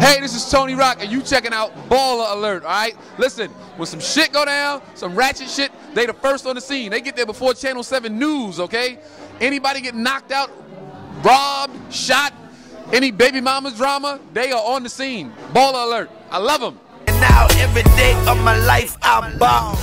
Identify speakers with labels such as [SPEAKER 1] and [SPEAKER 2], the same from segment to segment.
[SPEAKER 1] Hey, this is Tony Rock, and you checking out Baller Alert, all right? Listen, when some shit go down, some ratchet shit, they the first on the scene. They get there before Channel 7 News, okay? Anybody get knocked out, robbed, shot, any baby mama's drama, they are on the scene. Baller Alert. I love them.
[SPEAKER 2] And now every day of my life I ball.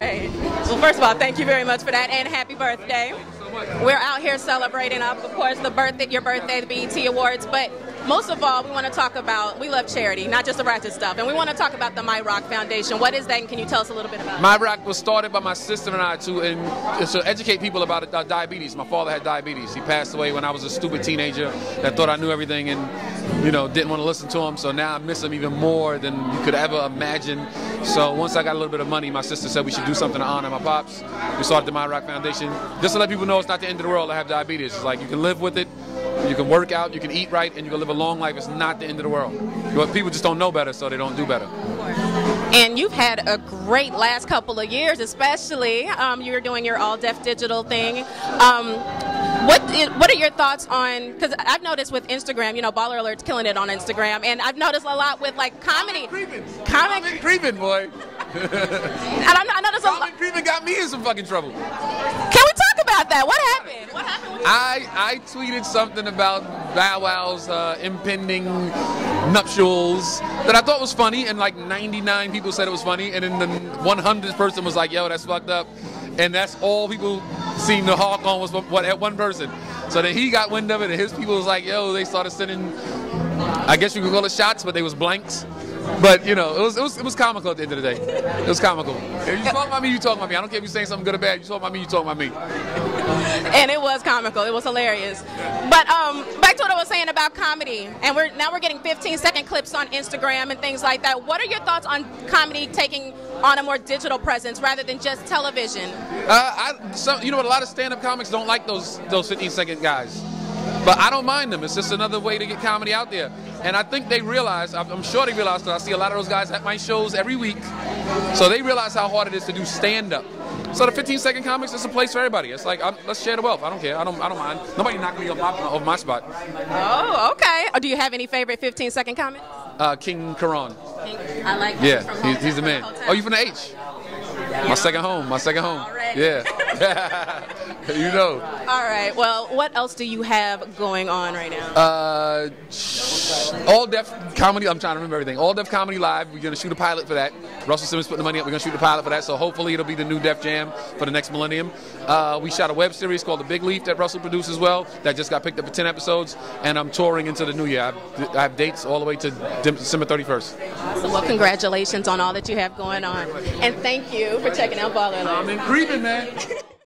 [SPEAKER 3] Hey. Well, first of all, thank you very much for that, and happy birthday. We're out here celebrating, of course, the birthday, your birthday, the BET Awards, but most of all, we want to talk about, we love charity, not just the ratchet stuff, and we want to talk about the My Rock Foundation. What is that, and can you tell us a little bit about it?
[SPEAKER 1] My Rock was started by my sister and I to, and, to educate people about diabetes. My father had diabetes. He passed away when I was a stupid teenager that thought I knew everything and, you know, didn't want to listen to him. So now I miss him even more than you could ever imagine. So once I got a little bit of money, my sister said we should do something to honor my pops. We started the My Rock Foundation just to let people know it's not the end of the world to have diabetes. It's like you can live with it you can work out, you can eat right, and you can live a long life. It's not the end of the world. But people just don't know better, so they don't do better.
[SPEAKER 3] And you've had a great last couple of years, especially um, you're doing your All Def Digital thing. Um, what what are your thoughts on? Because I've noticed with Instagram, you know, Baller Alert's killing it on Instagram, and I've noticed a lot with like comedy.
[SPEAKER 1] Comic creeping, boy.
[SPEAKER 3] and I, I noticed a lot.
[SPEAKER 1] creeping got me in some fucking trouble. Can
[SPEAKER 3] we talk about that? What happened? What happened?
[SPEAKER 1] I I tweeted something about Bow Wow's uh, impending nuptials that I thought was funny, and like 99 people said it was funny, and then the 100th person was like, "Yo, that's fucked up," and that's all people seemed to hawk on was what at one person. So then he got wind of it, and his people was like, "Yo," they started sending. I guess you could call it shots, but they was blanks. But you know, it was, it was it was comical at the end of the day. It was comical. If you talk about me, you talk about me. I don't care if you're saying something good or bad. You talk about me, you talk about me.
[SPEAKER 3] And it was comical. It was hilarious. But um, back about comedy, and we're now we're getting 15 second clips on Instagram and things like that. What are your thoughts on comedy taking on a more digital presence rather than just television?
[SPEAKER 1] Uh, I, so, you know what? A lot of stand-up comics don't like those those 15 second guys. But I don't mind them. It's just another way to get comedy out there. And I think they realize, I'm sure they realize, because I see a lot of those guys at my shows every week. So they realize how hard it is to do stand up. So the 15 second comics is a place for everybody. It's like I'm, let's share the wealth. I don't care. I don't. I don't mind. Nobody knocked me off my, off my spot.
[SPEAKER 3] Oh, okay. Oh, do you have any favorite 15 second comments?
[SPEAKER 1] Uh, King Keraun.
[SPEAKER 3] King, I like.
[SPEAKER 1] Yeah, he's, he's the man. Oh, you from the H? My second home. My second home. Yeah. you know.
[SPEAKER 3] All right. Well, what else do you have going on right now?
[SPEAKER 1] Uh, All Def Comedy. I'm trying to remember everything. All Def Comedy Live. We're gonna shoot a pilot for that. Russell Simmons putting the money up. We're gonna shoot a pilot for that. So hopefully it'll be the new Def Jam for the next millennium. Uh, we shot a web series called The Big Leap that Russell produced as well. That just got picked up for 10 episodes. And I'm touring into the new year. I have, I have dates all the way to December 31st.
[SPEAKER 3] Awesome. Well, congratulations on all that you have going on, and thank you for checking out Baller
[SPEAKER 1] I'm in creeping, man.